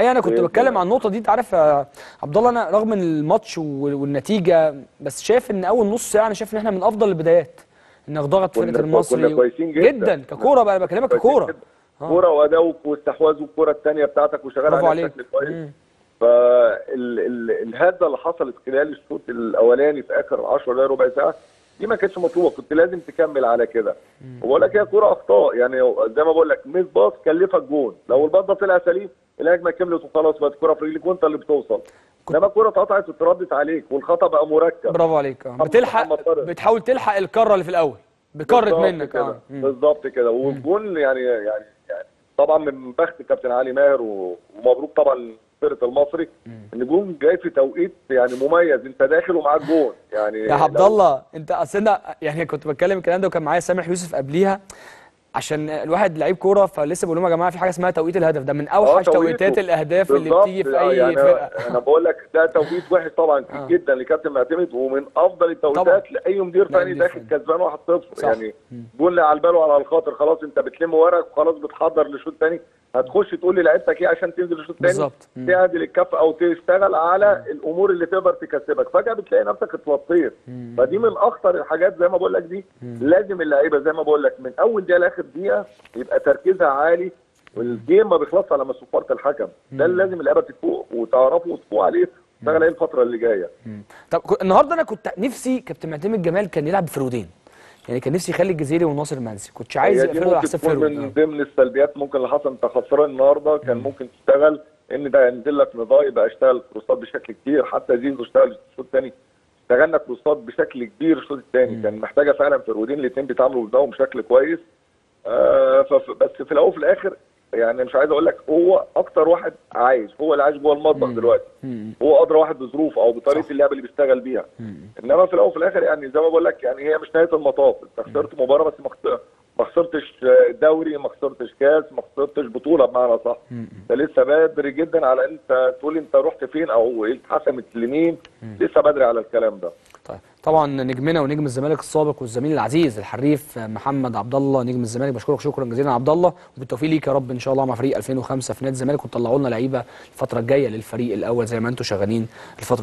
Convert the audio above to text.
هي أنا كنت بإذن بتكلم الله. عن النقطة دي أنت عارف يا عبد الله أنا رغم الماتش وال- والنتيجة بس شايف إن أول نص ساعة أنا شايف إن إحنا من أفضل البدايات انك ضغط فرقة المصري كنا كويسين جدا. ككورة بقى أنا بكلمك ككورة. آه. كورة واداؤك واستحواذ والكره الثانية بتاعتك وشغال برافو عليها عليك. بشكل كويس. فالهزه اللي حصلت خلال الشوط الأولاني في آخر 10 دقايق ربع ساعة دي ما كانتش مطلوبة. كنت لازم تكمل على كده. وبقول لك هي كورة أخطاء. يعني زي ما بقول لك miss pass كلفك جون. لو ال pass ده طلع سليم الهجمه كملت وخلاص بقت الكوره في رجلك وانت اللي بتوصل. إنما الكوره اتقطعت واتردت عليك والخطأ بقى مركب. برافو عليك. بتلحق. بتحاول تلحق الكرة اللي في الأول. بكرت منك كده. آه. بالظبط كده. والجون يعني يعني يعني طبعا من بخت كابتن علي ماهر ومبروك طبعا فرقة المصري. إن الجون جاي في توقيت يعني مميز. أنت داخل ومعاك جون. يعني يا عبد الله أنت أصل يعني كنت بتكلم الكلام ده وكان معايا سامح يوسف قبليها. عشان الواحد لعيب كوره فلسه بقول لهم يا جماعة في حاجة اسمها توقيت الهدف ده من أوحش توقيته. توقيتات الأهداف اللي. بتيجي في آه، أي يعني فرقة أنا بقول لك ده توقيت وحش طبعا آه. جدا لكابتن معتمد ومن أفضل التوقيتات لأي مدير فني داخل. كسبان 1-0 صح. يعني جول على البال وعلى الخاطر خلاص أنت بتلم ورقك وخلاص بتحضر لشوط تاني هتخش تقول لعيبتك إيه عشان تنزل الشوط تاني؟ بالظبط. مم. تعدل الكف أو تشتغل على الأمور اللي تقدر تكسبك. فجأة بتلاقي نفسك اتوطيت فدي من أخطر الحاجات زي ما بقول لك دي. لازم اللعيبة زي ما بقول لك من أول دقيقة لآخر دقيقة يبقى تركيزها عالي وال game ما بيخلصش على صفاره الحكم. ده اللي لازم اللعيبة تفوق وتعرفوا وتفوقوا عليه تشتغل عليه الفترة اللي جاية. طب النهارده أنا كنت نفسي كابتن معتمد جمال كان يلعب بفرودين يعني كان نفسي يخلي الجزيري وناصر منسي كنتش عايز يقفله على حساب فرود من آه. ضمن السلبيات ممكن اللي حصل. انت خسران النهارده كان ممكن تشتغل إن ده ينزل لك ندا يبقى اشتغل كروسات بشكل كتير حتى زيزو اشتغل الشوط الثاني اشتغلنا كروسات بشكل كبير الشوط الثاني كان محتاجة فعلا فرودين الاثنين بيتعاملوا قدامهم بشكل كويس. آه بس في الأول وفي الآخر يعني مش عايز أقول لك هو أكتر واحد عايش هو اللي عايش جوه المطبخ دلوقتي. هو أدرى واحد بظروفه أو بطريقة اللعب اللي بيشتغل بيها. إنما في الأول وفي الآخر يعني زي ما بقول لك يعني هي مش نهاية المطاف. أنت خسرت مباراة بس ما خسرت- ما خسرتش دوري ما خسرتش كاس ما خسرتش بطولة بمعنى صح. أنت لسه بدري جدا على أنت تقول أنت رحت فين أو اتحسمت لمين. لسه بدري على الكلام ده. طبعا نجمنا ونجم الزمالك السابق والزميل العزيز الحريف محمد عبد الله نجم الزمالك بشكرك شكرا جزيلا عبد الله وبالتوفيق ليك يا رب إن شاء الله مع فريق 2005 في نادي الزمالك وتطلعوا لنا لعيبة الفترة الجاية للفريق الأول زي ما أنتم شغالين الفترة